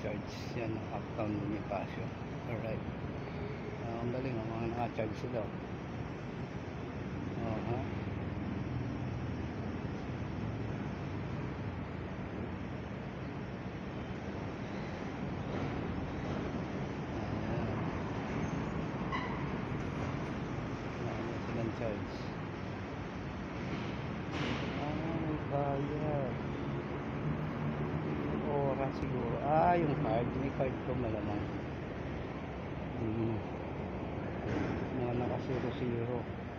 charge. Yan ang uptown Bonifacio. Alright. Ah, ang galing, ang mga naka-charge sila. Aha. Ano silang charge? Ah, may bayad. Oras siguro. Ah, yung card. May card ko malamang. Hmm. Mga naka zero zero. So, like,